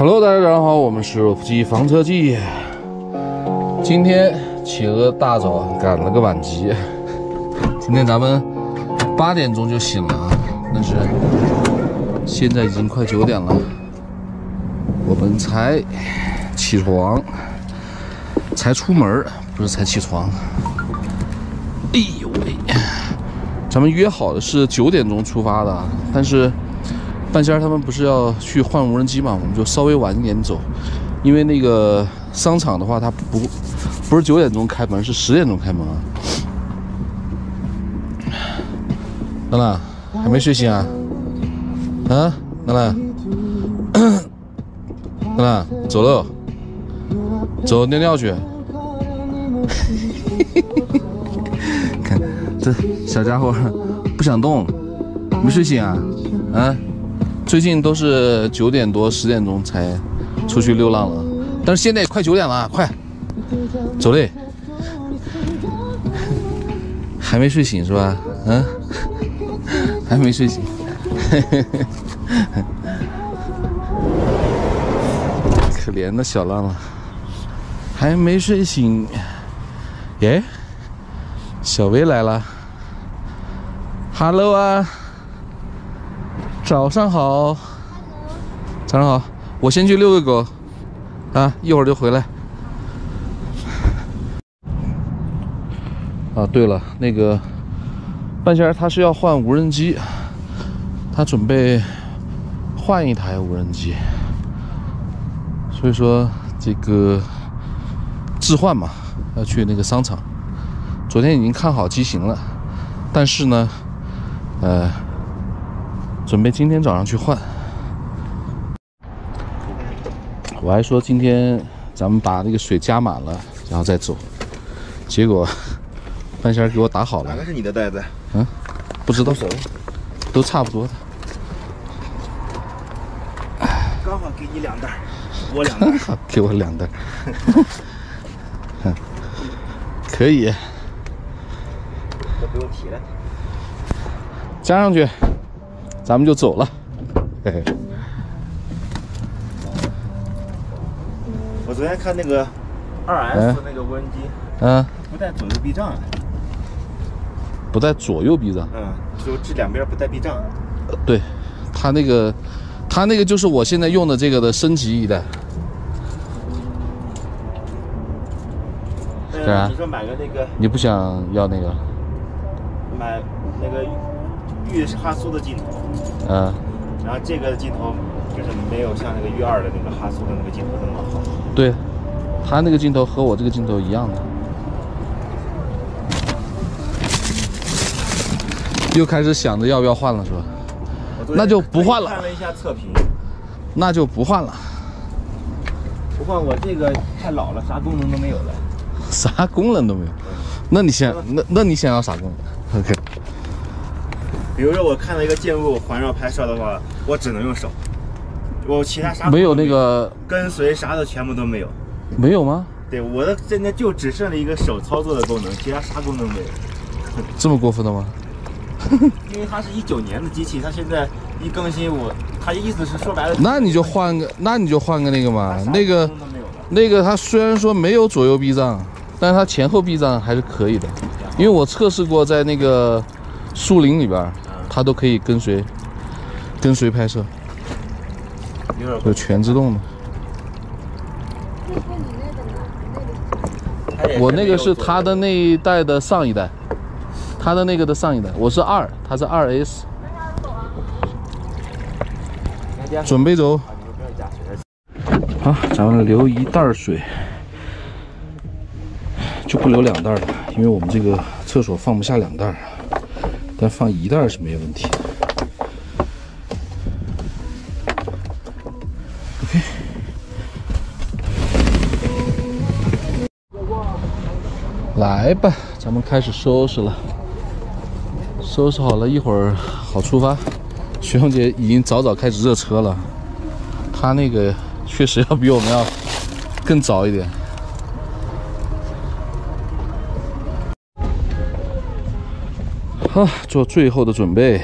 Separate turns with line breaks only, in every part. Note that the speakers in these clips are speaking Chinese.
Hello，大家早上好，我们是夫妻房车记。今天起个大早，赶了个晚集。今天咱们八点钟就醒了啊，但是现在已经快九点了，我们才起床，才出门，不是才起床。哎呦喂！咱们约好的是九点钟出发的，但是半仙儿他们不是要去换无人机嘛，我们就稍微晚一点走，因为那个商场的话，它不不是九点钟开门，是十点钟开门啊。兰兰还没睡醒啊？啊，兰兰，兰兰走喽，走尿尿去。看这小家伙不想动，没睡醒啊？啊？最近都是九点多、十点钟才出去流浪了，但是现在快九点了，快走嘞！还没睡醒是吧？嗯，还没睡醒。可怜的小浪浪，还没睡醒。耶，小薇来了。Hello 啊。早上好，早上好，我先去遛个狗，啊，一会儿就回来。啊，对了，那个半仙儿他是要换无人机，他准备换一台无人机，所以说这个置换嘛，要去那个商场。昨天已经看好机型了，但是呢，呃。准备今天早上去换，我还说今天咱们把那个水加满了，然后再走。结果半仙给我打好了。
哪个是你的袋子？
嗯，不知道，都差不多的。
刚好给你两袋，我两袋。
好，给我两袋。可以。
都不用提了。
加上去。咱们就走了，嘿嘿。
我昨天看那个二 S 那个无人机，
嗯，
不带左右避障，
不带左右避障，
嗯，就这两边不带避障。
呃，对，它那个，它那个就是我现在用的这个的升级一代。
是啊。你说买个那个？
你不想要那个？
买那个。玉哈苏的镜头，
嗯，
然后这个镜头就是没有像那个玉二的那个哈苏的那个镜头那么好。
对，他那个镜头和我这个镜头一样的。又开始想着要不要换了是吧？那就不换了。
看了一下测评，
那就不换了。
不换我这个太老了，啥功能都没有了。
啥功能都没有？那你想那那你想要啥功能？OK。
比如说，我看到一个建物环绕拍摄的话，我只能用手，我其他啥
没有那个
跟随啥的全部都没有，
没有吗？
对，我的现在就只剩了一个手操作的功能，其他啥功能没有。
这么过分的吗？
因为它是一九年的机器，它现在一更新，我它意思是说白了，
那你就换个，那你就换个那个嘛，那个那个它虽然说没有左右避障，但是它前后避障还是可以的，因为我测试过在那个树林里边。它都可以跟随，跟随拍摄，有全自动的。我那个是它的那一代的上一代，它的那个的上一代，我是二，它是二 S。准备走。好，咱们留一袋水，就不留两袋了，因为我们这个厕所放不下两袋。但放一袋是没有问题。OK，来吧，咱们开始收拾了。收拾好了一会儿好出发。徐红姐已经早早开始热车了，她那个确实要比我们要更早一点。好，做最后的准备，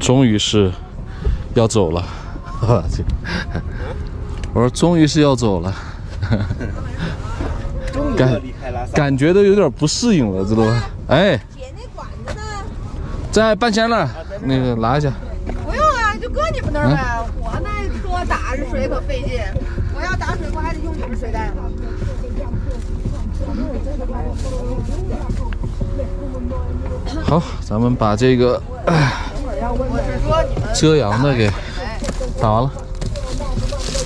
终于是要走了。了，这。我说终于是要走了，
终于
感
要离开拉萨。
感觉都有点不适应了，知道吧？哎，
铁那管子呢？
在半仙那儿，那个拿一下。
不用啊，就搁你们那儿呗。我那车打着水可费劲，
好，咱们把这个遮阳的给打完了，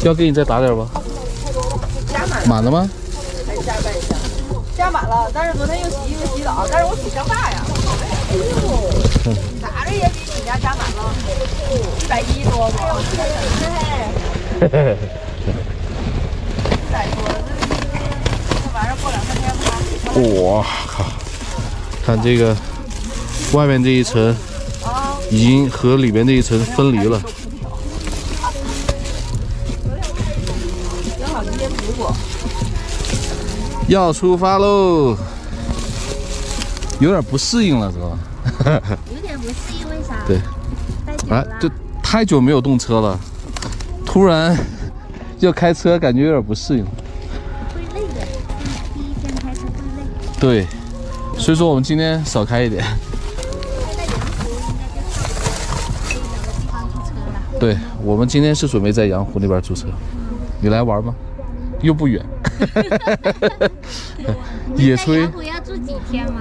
要给你再打点吧？
加满
满了吗？
还加半箱？加满了，但是昨天又洗衣服洗澡，但是我水箱大呀。咋着也比你家加满了，一百一多吧？一 百多，这这玩意儿过两三
哇靠！看这个外面这一层已经和里面这一层分离了。要出发喽，有点不适应了，知道吧？
有点不适应，为啥？
对，哎
了，，
就太久没有动车了，突然 要开车，感觉有点不适应。对，所以说我们今天少开一点。对我们今天是准备在阳湖那边租车，你来玩吗？又不远，野炊。
阳湖要住几天嘛？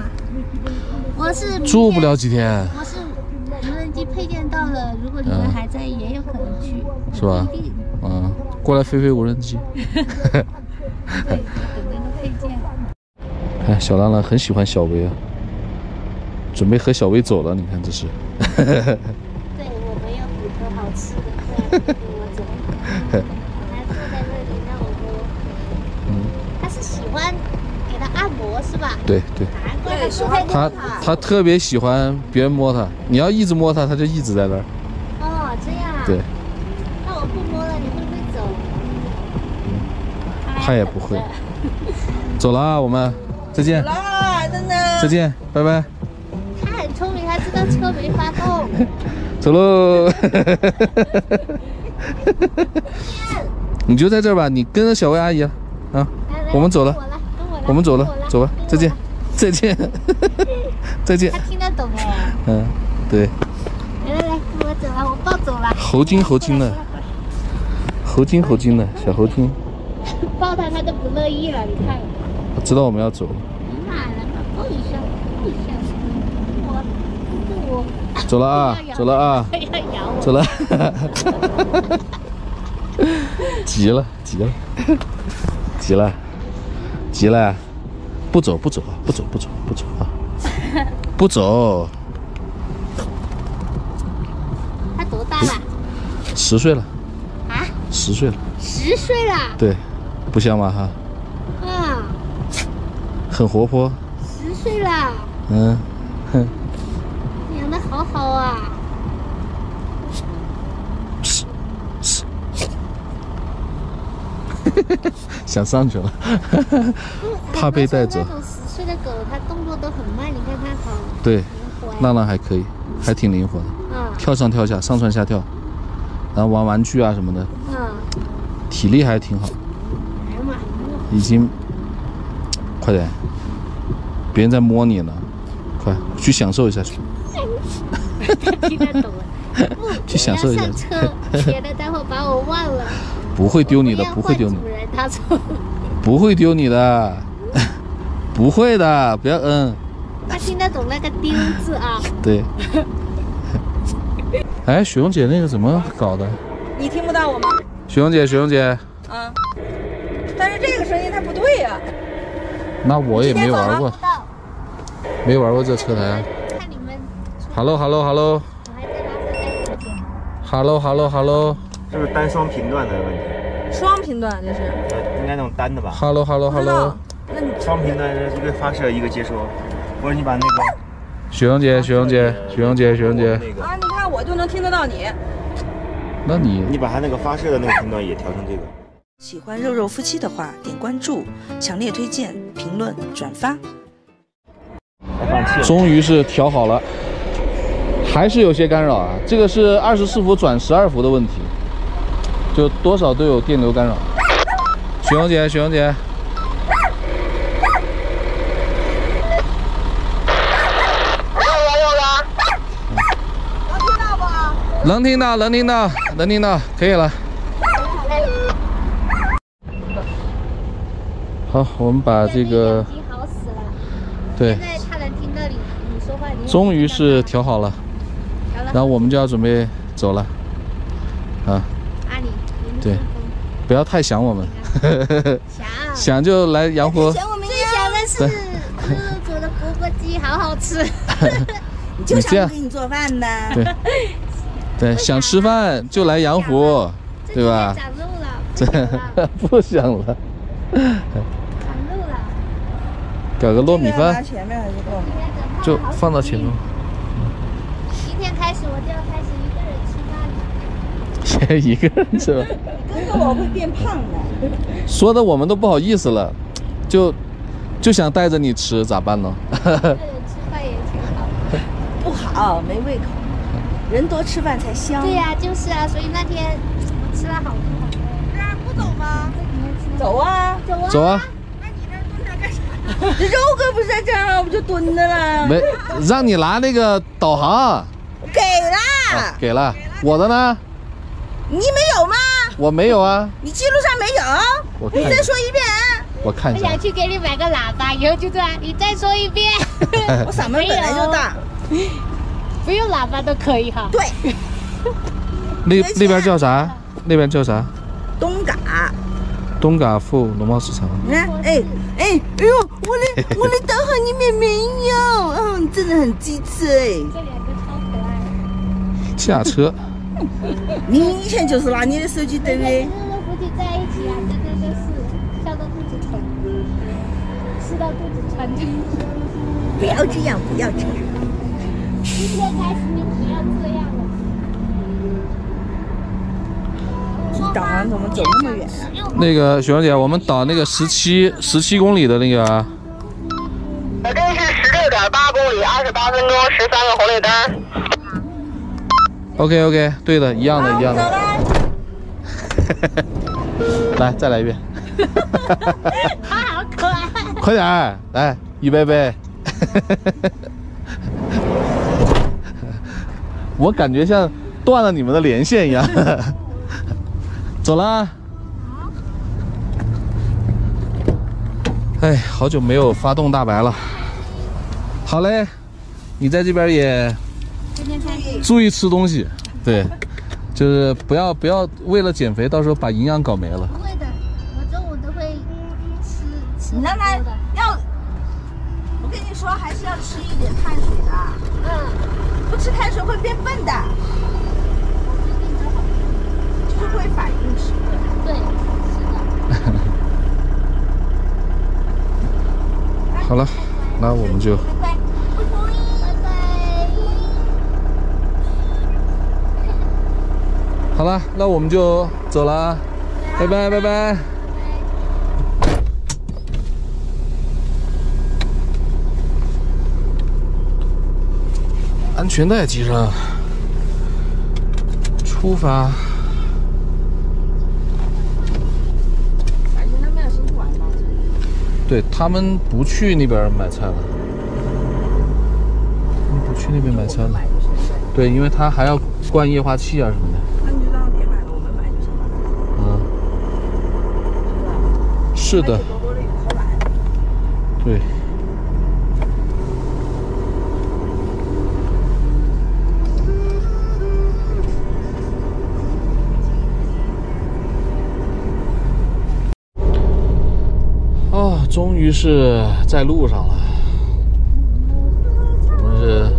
我是
住不了几天，
我是无人机配件到了，如果你们还在，也有可能去，
是吧？嗯，过来飞飞无人机。小浪浪很喜欢小薇啊，准备和小薇走了，你看这是。
对，我们要补充好吃的，不然不跟我走。我还坐在那里让我摸。
嗯
他是喜欢给他按摩是吧？
对对，
难怪他
他他特别喜欢别人摸他，你要一直摸他，他就一直在那儿。
哦，这样啊。
对，
那我不摸了，你会不会走？
他也不会。走了啊，我们再见，
啦，真的。
再见，拜拜，
他很聪明，他知道车没发动。
走喽。你就在这儿吧，你跟着小薇阿姨啊，我们走了。
我
们走了走吧，再见再见，再见。
他，听得懂哎。
嗯，对，
来来来，跟我走了，我抱走了。
猴精猴精的，猴精猴精的小猴精，
抱他他都不乐意了，你看。
知道我们要走了，
抱一下，抱一下。我，我。
走了啊，走了啊。走了，急了，急了，急了，急了，不走，不走，不走，不走，不走啊，不走，
他多大了？
十岁了，
啊，
十岁了，
十岁了。
对，不像吗？哈，
嗯，
很活泼，
十岁了，
嗯，哼，
好好啊。
想上去了，怕被带走
那。种十岁的狗，它动作都很慢，你看它好
对。浪浪还可以，还挺灵活的，
嗯
跳上跳下，上蹿下跳，然后玩玩具啊什么的，
嗯，
体力还挺好。
哎呀妈，
已经，快点，别人在摸你呢，快去享受一下去，
听得懂了。不，
去享受一下
上车，别的待会把我忘了。
不会丢你的，不会丢你
换，主人，他说
不会丢你的，不会的，不要嗯，
他听得懂那个丢字啊。
对。哎，雪蓉姐那个怎么搞的？
你听不到我吗？
雪蓉姐，雪蓉姐，
啊。但是这个声音它不对呀、
那我也没玩过没玩过这车台 Hello，Hello，Hello，Hello，Hello，Hello，
是不是单双频段的问题？
双频段这是。
应该那种单的吧
？Hello，Hello，Hello，
那你
双频段是一个发射一个接收。或者你把那个
雪蓉姐，雪蓉姐，雪蓉姐，雪蓉姐，
那个，
啊，你看我就能听得到你。
那你
你把它那个发射的那个频段也调成这个。
喜欢肉肉夫妻的话，点关注，强烈推荐，评论转发。
开放器了。
终于是调好了，还是有些干扰啊。这个是二十四伏转十二伏的问题，就多少都有电流干扰。雪红姐，雪红姐，能听到不，能听到，能听到，能听到可以了。好，我们把这个
已经好死了。
对
现，在他能听到你你说话，
终于是调好了。然后我们就要准备走了。啊，
阿里，
对不要太想我们，
想
想就来洋湖。
最想的是露露煮的钵钵鸡，好好吃。
你就想给你做饭呢。
对，对，想吃饭就来洋湖，对吧？
长肉了，
这 不想了，
长肉了。
搞个糯米饭？就放到前面。
我就要开始一个人吃饭了。
先一个人吃吧，
哥哥我会变胖的。
说的我们都不好意思了，就就想带着你吃，咋办呢？
一个人吃饭也挺好。
不好，没胃口。人多吃饭才香。
对呀、就是啊，所以那天我吃了好多好多。
这儿不走吗？
走啊！
走啊！
走啊，
那你这儿蹲着干啥？
这 肉哥不是在这儿吗？我就蹲着了。
没让你拿那个导航，
给了，
给了，我的呢？
你没有吗？
我没有啊，
你记录上没有？你再说一遍。
我看一下
我想，去给你买个喇叭，以后就这样，你再说一遍。
我嗓门本来就大。
不用喇叭都可以哈。
对，
那那边叫啥？那边叫啥？
东嘎。
东嘎富农贸市场。
你看，哎哎哎呦，我的我的导航里面没有，嗯，真的很机智哎。
下车，
你以前就是拿你的手机对不对
跟？热热夫妻在一起啊，真的就是笑到肚子疼，吃到肚子穿。
不要这样，不要这样。
今天开始你不要这样了。
导航怎么走那么远啊？
那个雪儿姐，我们导那个十七十七公里的那个啊，
我这是十六点八公里，二十八分钟，十三个红绿灯。
OK OK，对的，一样的，一样
走
的。
了。
来，再来一遍，
他好可爱。
快点儿，来，预备备。我感觉像断了你们的连线一样。走了。哎，好久没有发动大白了。好嘞，你在这边也
今天开始
注意吃东西，对，就是不要不要为了减肥，到时候把营养搞没了。
不会的，我中午都会吃吃
你让他。要，我跟你说，还是要吃一点碳水的，
嗯，
不吃碳水会变笨的，就是会反应迟钝。
对，是的。
好了，那我们就
拜拜，拜拜。
好了，那我们就走了，拜拜拜拜。安全带系上，出发。对他们不去那边买菜了，他们不去那边买菜了。对，因为他还要灌液化气啊什么的。
那你就让他别买了，我们买就行了，
嗯，是的。对。哦，终于是在路上了。我们是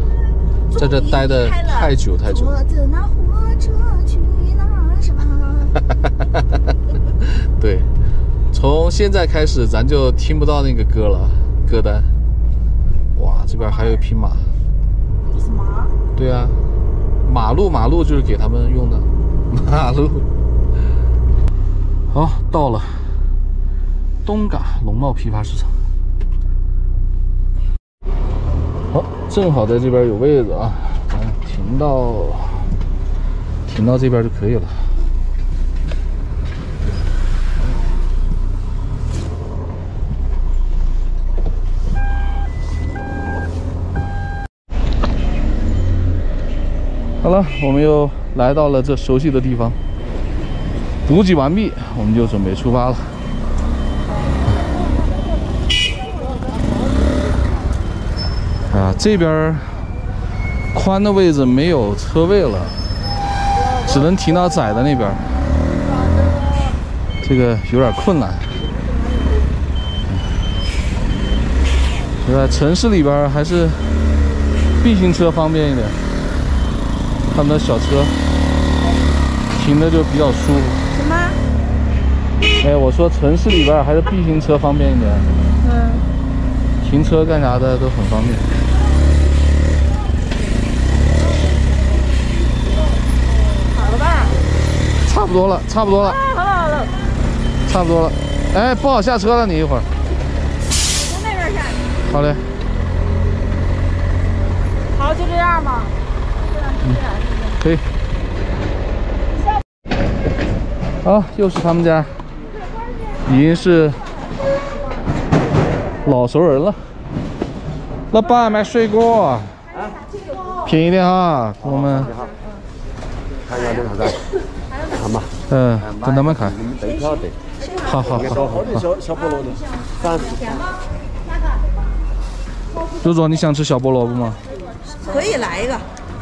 在这待的太久太久。对，从现在开始咱就听不到那个歌了，歌单。哇，这边还有一匹马。
什么？
对啊，马路马路就是给他们用的，马路。好，到了东嘎农贸批发市场。好，正好在这边有位子啊，咱停到停到这边就可以了。好了，我们又来到了这熟悉的地方，补给完毕，我们就准备出发了。啊，这边宽的位置没有车位了，只能停到窄的那边，这个有点困难。在城市里边还是 B 型车方便一点，他们的小车停的就比较舒服。
什么？
哎，我说城市里边还是 B 型车方便一点，
嗯，
停车干啥的都很方便。
好了吧？
差不多了，差不多了，
好了好了，
差不多了。哎，不好下车了，你一会儿。
从那边下。
好嘞。
好，就这样吧。
可以。啊，又是他们家，已经是老熟人了。老板买水果啊，便宜点哈，我们。
看要点啥子？看嘛，
嗯，等他们看。好好好好好。
小小菠萝的，三十。
如若你想吃小菠萝不吗？
可以来一个。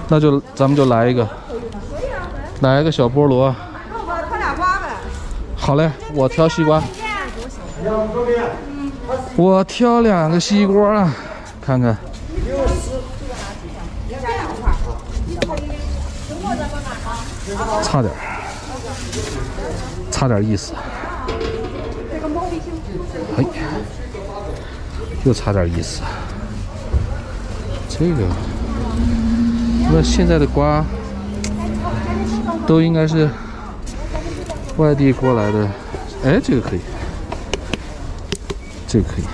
那就咱们就来一个，来一个小菠萝。好嘞，我挑西瓜。我挑两个西瓜啊，看看。差点，差点意思。哎，又差点意思。这个，那现在的瓜都应该是外地过来的。哎，这个可以，这个可以。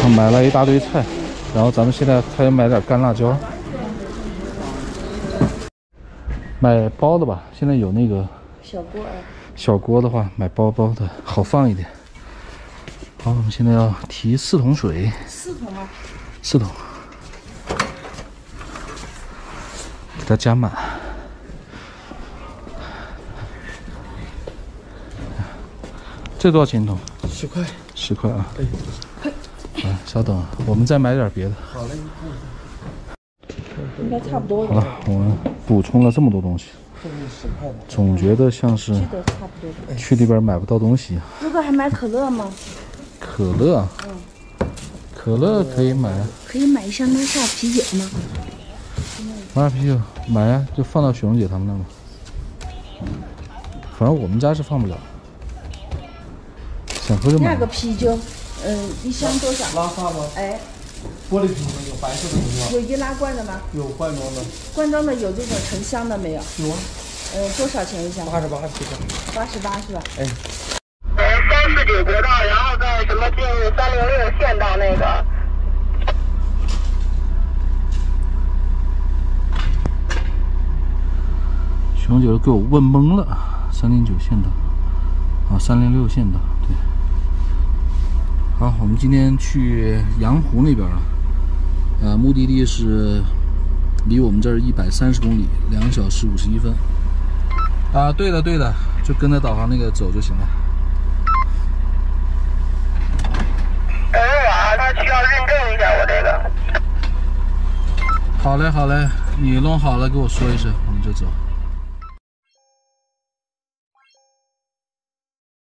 他买了一大堆菜，然后咱们现在还要买点干辣椒。买包的吧，现在有那个
小锅。
小锅的话，买包包的好放一点。好，我们现在要提四桶水。
四桶啊？
四桶，给它加满。这多少钱一桶？
十块。
十块啊。啊，稍等，我们再买点别的。
应该差不多
好了，我们补充了这么多东西，总觉得像是
都差不多。
去那边买不到东西。
哥哥还买可乐吗？
可乐，可乐可以买啊，
可以买一箱拉萨啤酒吗？
买啤酒买呀，就放到雪蓉姐他们那儿嘛。反正我们家是放不了，想喝就买
那。个啤酒，嗯，一箱多少？
拉萨吗？
哎，
玻璃瓶的有白色的没有？
有易拉罐的吗？
有罐装的。
罐装的有这种成箱的没有？
有啊，
呃，多少钱一箱？
八十八。
八十八是吧？
呃，三四九国道，然后再什么进三零六县道那个。
雪蓉姐都给我问懵了，三零九县道，啊，三零六县道，对。好，我们今天去阳湖那边了，呃，目的地是离我们这儿一百三十公里，两小时五十一分。啊，对的对的，就跟着导航那个走就行了。
等会儿啊，他需要认证一下我这个。
好嘞好嘞，你弄好了给我说一声，我们就走。